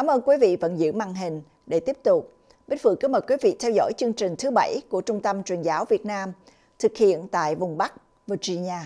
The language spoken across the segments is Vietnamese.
Cảm ơn quý vị vẫn giữ màn hình để tiếp tục. Bích Phượng kính mời quý vị theo dõi chương trình thứ bảy của Trung tâm Truyền giáo Việt Nam thực hiện tại vùng Bắc, Virginia.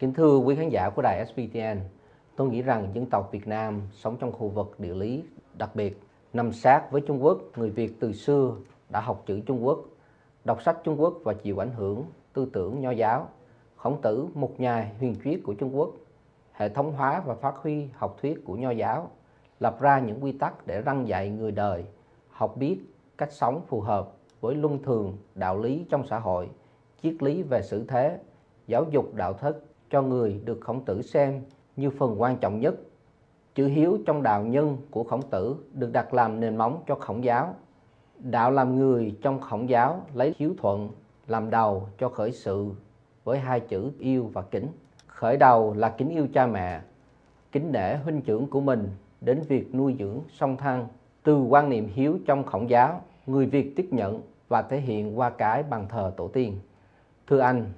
Kính thưa quý khán giả của đài SBTN, tôi nghĩ rằng dân tộc Việt Nam sống trong khu vực địa lý đặc biệt nằm sát với Trung Quốc, người Việt từ xưa đã học chữ Trung Quốc, đọc sách Trung Quốc và chịu ảnh hưởng tư tưởng nho giáo. Khổng tử, một nhà huyền triết của Trung Quốc, hệ thống hóa và phát huy học thuyết của nho giáo, lập ra những quy tắc để răng dạy người đời, học biết cách sống phù hợp với luân thường, đạo lý trong xã hội, triết lý về xử thế, giáo dục đạo thức cho người được khổng tử xem như phần quan trọng nhất. Chữ hiếu trong đạo nhân của khổng tử được đặt làm nền móng cho khổng giáo. Đạo làm người trong khổng giáo lấy hiếu thuận làm đầu cho khởi sự với hai chữ yêu và kính. Khởi đầu là kính yêu cha mẹ, kính nể huynh trưởng của mình đến việc nuôi dưỡng song thân. Từ quan niệm hiếu trong khổng giáo, người Việt tiếp nhận và thể hiện qua cái bàn thờ tổ tiên. Thưa anh,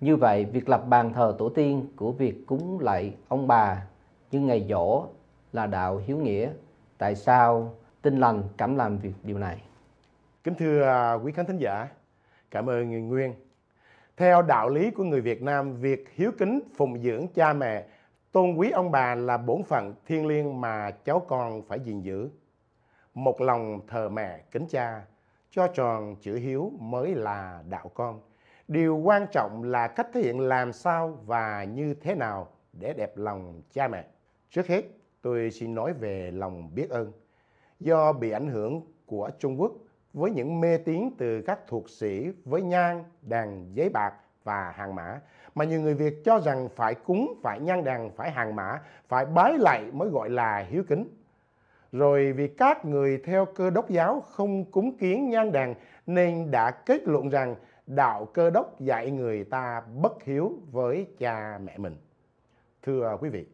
như vậy, việc lập bàn thờ tổ tiên của việc cúng lạy ông bà như ngày dỗ là đạo hiếu nghĩa. Tại sao tinh lành cảm làm việc điều này? Kính thưa à, quý khán thính giả, cảm ơn người Nguyên. Theo đạo lý của người Việt Nam, việc hiếu kính phụng dưỡng cha mẹ, tôn quý ông bà là bổn phận thiêng liêng mà cháu con phải gìn giữ. Một lòng thờ mẹ kính cha, cho tròn chữ hiếu mới là đạo con điều quan trọng là cách thể hiện làm sao và như thế nào để đẹp lòng cha mẹ trước hết tôi xin nói về lòng biết ơn do bị ảnh hưởng của trung quốc với những mê tín từ các thuộc sĩ với nhang đàn giấy bạc và hàng mã mà nhiều người Việt cho rằng phải cúng, phải nhang đàn, phải hàng mã, phải bái lạy mới gọi là hiếu kính. Rồi vì các người theo cơ đốc giáo không cúng kiến nhang đàn nên đã kết luận rằng đạo cơ đốc dạy người ta bất hiếu với cha mẹ mình. Thưa quý vị,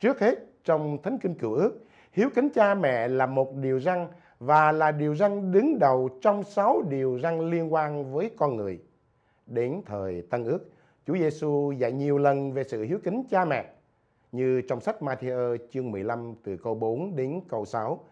trước hết trong Thánh Kinh Cựu Ước, hiếu kính cha mẹ là một điều răn và là điều răn đứng đầu trong sáu điều răn liên quan với con người. Đến thời Tân Ước, Chúa Giêsu dạy nhiều lần về sự hiếu kính cha mẹ, như trong sách Matthew chương 15 từ câu 4 đến câu 6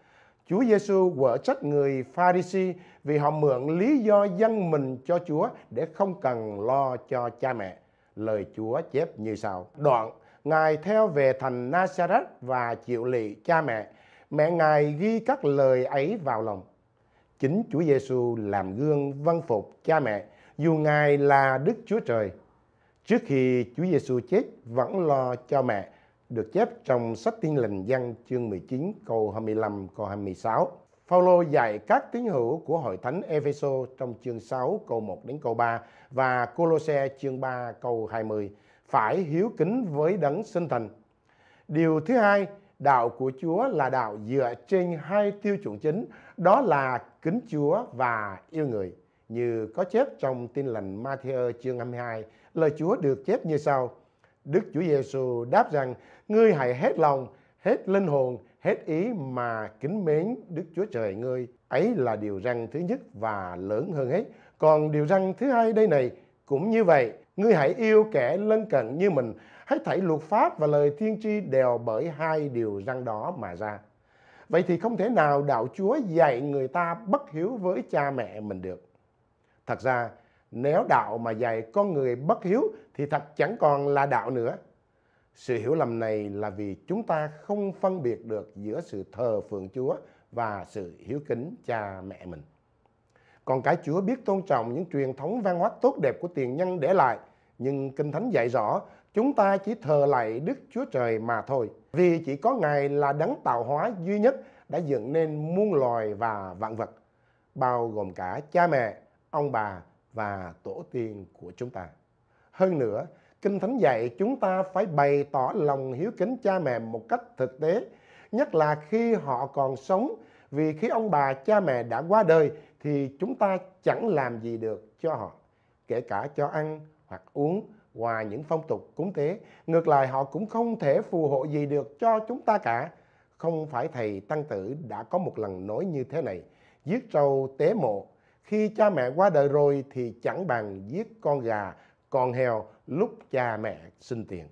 Chúa Giêsu quở trách người Pharisee vì họ mượn lý do dân mình cho Chúa để không cần lo cho cha mẹ. Lời Chúa chép như sau. Đoạn, Ngài theo về thành Nazareth và chịu lì cha mẹ. Mẹ Ngài ghi các lời ấy vào lòng. Chính Chúa Giêsu làm gương văn phục cha mẹ, dù Ngài là Đức Chúa Trời. Trước khi Chúa Giêsu chết vẫn lo cho mẹ được chép trong sách Tiên lành văn chương 19 câu 25 câu 26. Phaolô dạy các tín hữu của hội thánh Epheso trong chương 6 câu 1 đến câu 3 và Colosse chương 3 câu 20 phải hiếu kính với đấng sinh thành. Điều thứ hai, đạo của Chúa là đạo dựa trên hai tiêu chuẩn chính, đó là kính Chúa và yêu người. Như có chép trong tin lành Matthew chương 22, lời Chúa được chép như sau: Đức Chúa Giêsu đáp rằng, ngươi hãy hết lòng, hết linh hồn, hết ý mà kính mến Đức Chúa Trời ngươi. Ấy là điều răn thứ nhất và lớn hơn hết. Còn điều răn thứ hai đây này cũng như vậy. Ngươi hãy yêu kẻ lân cận như mình. Hãy thảy luật pháp và lời thiên tri đều bởi hai điều răn đó mà ra. Vậy thì không thể nào đạo Chúa dạy người ta bất hiếu với cha mẹ mình được. Thật ra, nếu đạo mà dạy con người bất hiếu thì thật chẳng còn là đạo nữa. Sự hiểu lầm này là vì chúng ta không phân biệt được giữa sự thờ phượng Chúa và sự hiếu kính cha mẹ mình. Còn cái Chúa biết tôn trọng những truyền thống văn hóa tốt đẹp của tiền nhân để lại, nhưng Kinh Thánh dạy rõ chúng ta chỉ thờ lại Đức Chúa Trời mà thôi. Vì chỉ có Ngài là đấng tạo hóa duy nhất đã dựng nên muôn loài và vạn vật, bao gồm cả cha mẹ, ông bà và tổ tiên của chúng ta. Hơn nữa, Kinh Thánh dạy chúng ta phải bày tỏ lòng hiếu kính cha mẹ một cách thực tế, nhất là khi họ còn sống vì khi ông bà cha mẹ đã qua đời thì chúng ta chẳng làm gì được cho họ, kể cả cho ăn hoặc uống ngoài những phong tục cúng tế. Ngược lại họ cũng không thể phù hộ gì được cho chúng ta cả. Không phải thầy Tăng Tử đã có một lần nói như thế này, giết trâu tế mộ, khi cha mẹ qua đời rồi thì chẳng bằng giết con gà, con heo lúc cha mẹ sinh tiền.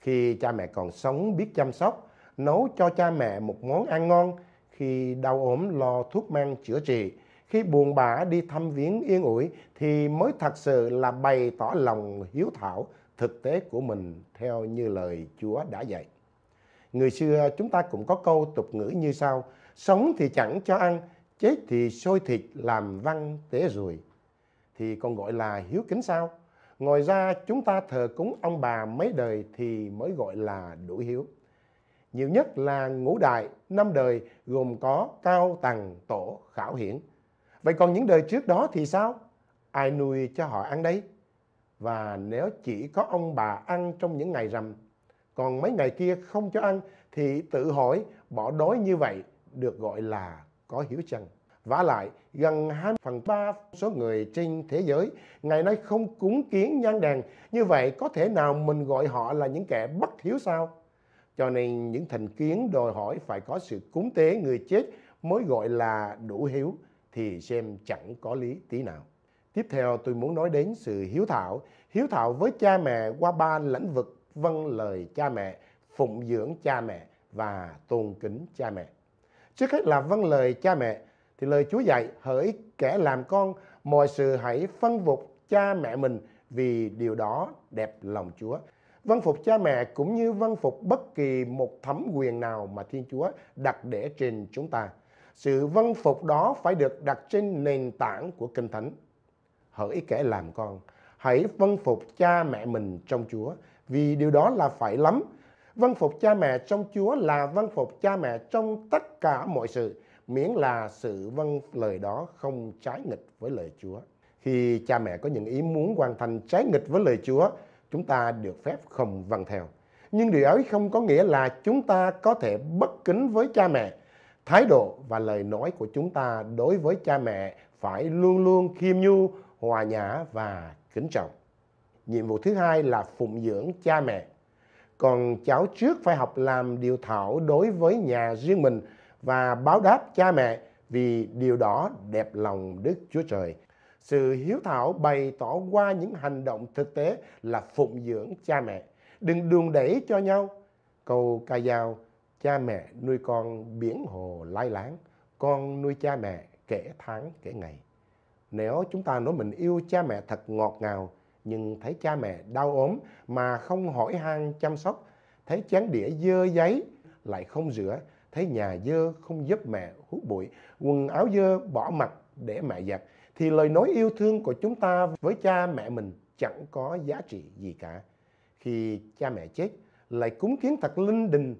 Khi cha mẹ còn sống biết chăm sóc, nấu cho cha mẹ một món ăn ngon, khi đau ốm lo thuốc men chữa trị, khi buồn bã đi thăm viếng yên ủi thì mới thật sự là bày tỏ lòng hiếu thảo thực tế của mình theo như lời Chúa đã dạy. Người xưa chúng ta cũng có câu tục ngữ như sau, sống thì chẳng cho ăn, chết thì sôi thịt làm văn tế rồi. Thì còn gọi là hiếu kính sao? Ngoài ra chúng ta thờ cúng ông bà mấy đời thì mới gọi là đủ hiếu. Nhiều nhất là ngũ đại, năm đời gồm có cao tầng, tổ, khảo hiển. Vậy còn những đời trước đó thì sao? Ai nuôi cho họ ăn đấy? Và nếu chỉ có ông bà ăn trong những ngày rằm, còn mấy ngày kia không cho ăn thì tự hỏi bỏ đói như vậy được gọi là có hiếu chăng? Vả lại, gần 2 phần 3 số người trên thế giới ngày nay không cúng kiến nhang đèn. Như vậy có thể nào mình gọi họ là những kẻ bất hiếu sao? Cho nên những thành kiến đòi hỏi phải có sự cúng tế người chết mới gọi là đủ hiếu thì xem chẳng có lý tí nào. Tiếp theo tôi muốn nói đến sự hiếu thảo. Hiếu thảo với cha mẹ qua ba lĩnh vực vâng lời cha mẹ, phụng dưỡng cha mẹ và tôn kính cha mẹ. Trước hết là vâng lời cha mẹ thì lời Chúa dạy hỡi kẻ làm con mọi sự hãy phân phục cha mẹ mình vì điều đó đẹp lòng Chúa. Vâng phục cha mẹ cũng như vâng phục bất kỳ một thẩm quyền nào mà Thiên Chúa đặt để trên chúng ta. Sự vâng phục đó phải được đặt trên nền tảng của Kinh Thánh. Hỡi kẻ làm con, hãy vâng phục cha mẹ mình trong Chúa, vì điều đó là phải lắm. Vâng phục cha mẹ trong Chúa là vâng phục cha mẹ trong tất cả mọi sự, miễn là sự vâng lời đó không trái nghịch với lời Chúa. Khi cha mẹ có những ý muốn hoàn thành trái nghịch với lời Chúa, chúng ta được phép không vâng theo. Nhưng điều ấy không có nghĩa là chúng ta có thể bất kính với cha mẹ. Thái độ và lời nói của chúng ta đối với cha mẹ phải luôn luôn khiêm nhu, hòa nhã và kính trọng. Nhiệm vụ thứ hai là phụng dưỡng cha mẹ. Còn cháu trước phải học làm điều thảo đối với nhà riêng mình và báo đáp cha mẹ vì điều đó đẹp lòng Đức Chúa Trời. Sự hiếu thảo bày tỏ qua những hành động thực tế là phụng dưỡng cha mẹ. Đừng đùn đẩy cho nhau. Câu ca dao, cha mẹ nuôi con biển hồ lai láng, con nuôi cha mẹ kể tháng kể ngày. Nếu chúng ta nói mình yêu cha mẹ thật ngọt ngào, nhưng thấy cha mẹ đau ốm mà không hỏi han chăm sóc, thấy chén đĩa dơ giấy lại không rửa, thấy nhà dơ không giúp mẹ hút bụi, quần áo dơ bỏ mặc để mẹ giặt, thì lời nói yêu thương của chúng ta với cha mẹ mình chẳng có giá trị gì cả. Khi cha mẹ chết, lại cúng kiến thật linh đình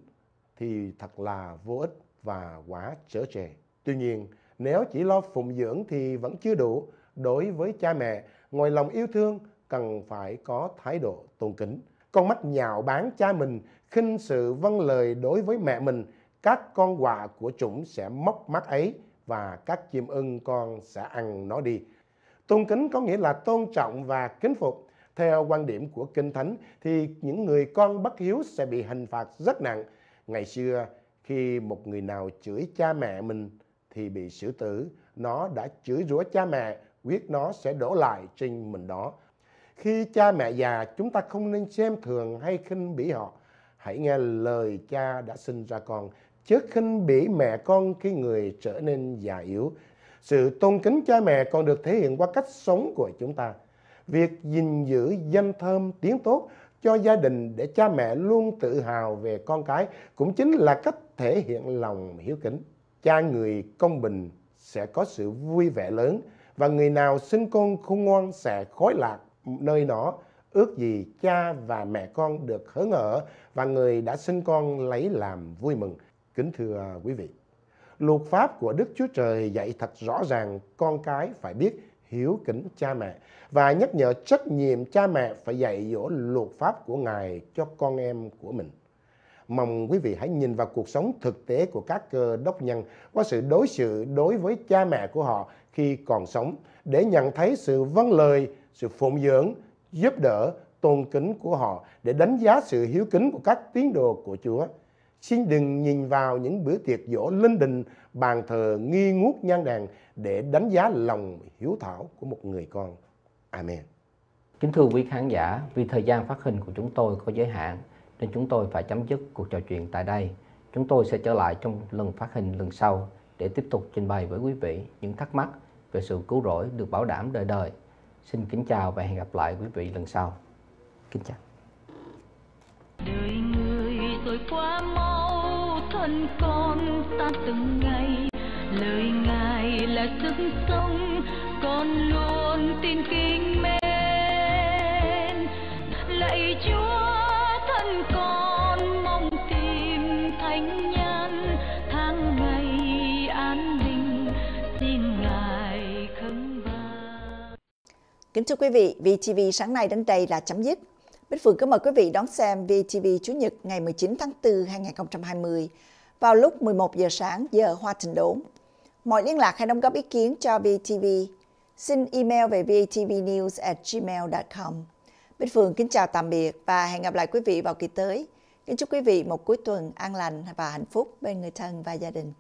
thì thật là vô ích và quả trở trề. Tuy nhiên, nếu chỉ lo phụng dưỡng thì vẫn chưa đủ. Đối với cha mẹ, ngoài lòng yêu thương cần phải có thái độ tôn kính. Con mắt nhạo báng cha mình, khinh sự vâng lời đối với mẹ mình, các con quạ của chúng sẽ móc mắt ấy và các chim ưng con sẽ ăn nó đi. Tôn kính có nghĩa là tôn trọng và kính phục. Theo quan điểm của Kinh Thánh thì những người con bất hiếu sẽ bị hình phạt rất nặng. Ngày xưa khi một người nào chửi cha mẹ mình thì bị xử tử. Nó đã chửi rủa cha mẹ, quyết nó sẽ đổ lại trên mình đó. Khi cha mẹ già, chúng ta không nên xem thường hay khinh bỉ họ. Hãy nghe lời cha đã sinh ra con, chứ khinh bỉ mẹ con khi người trở nên già yếu. Sự tôn kính cha mẹ còn được thể hiện qua cách sống của chúng ta. Việc gìn giữ danh thơm tiếng tốt cho gia đình để cha mẹ luôn tự hào về con cái cũng chính là cách thể hiện lòng hiếu kính. Cha người công bình sẽ có sự vui vẻ lớn và người nào sinh con khôn ngoan sẽ khói lạc nơi nó ước gì cha và mẹ con được hớn hở và người đã sinh con lấy làm vui mừng. Kính thưa quý vị, luật pháp của Đức Chúa Trời dạy thật rõ ràng con cái phải biết hiếu kính cha mẹ và nhắc nhở trách nhiệm cha mẹ phải dạy dỗ luật pháp của Ngài cho con em của mình. Mong quý vị hãy nhìn vào cuộc sống thực tế của các cơ đốc nhân qua sự đối xử đối với cha mẹ của họ khi còn sống để nhận thấy sự vâng lời, sự phụng dưỡng, giúp đỡ, tôn kính của họ để đánh giá sự hiếu kính của các tín đồ của Chúa. Xin đừng nhìn vào những bữa tiệc dỗ linh đình, bàn thờ nghi ngút nhang đèn để đánh giá lòng hiếu thảo của một người con. Amen. Kính thưa quý khán giả, vì thời gian phát hình của chúng tôi có giới hạn nên chúng tôi phải chấm dứt cuộc trò chuyện tại đây. Chúng tôi sẽ trở lại trong lần phát hình lần sau để tiếp tục trình bày với quý vị những thắc mắc về sự cứu rỗi được bảo đảm đời đời. Xin kính chào và hẹn gặp lại quý vị lần sau. Kính chào. đời người rồi quá mau, thân con ta từng ngày lời ngài là sức sống, con luôn tin kính Kính thưa quý vị, VTV sáng nay đến đây là chấm dứt. Bích Phượng kính mời quý vị đón xem VTV Chủ nhật ngày 19 tháng 4 2020 vào lúc 11 giờ sáng giờ Hoa Trình Đốn. Mọi liên lạc hay đóng góp ý kiến cho VTV xin email về vtvnews@gmail.com. Bích Phượng kính chào tạm biệt và hẹn gặp lại quý vị vào kỳ tới. Kính chúc quý vị một cuối tuần an lành và hạnh phúc bên người thân và gia đình.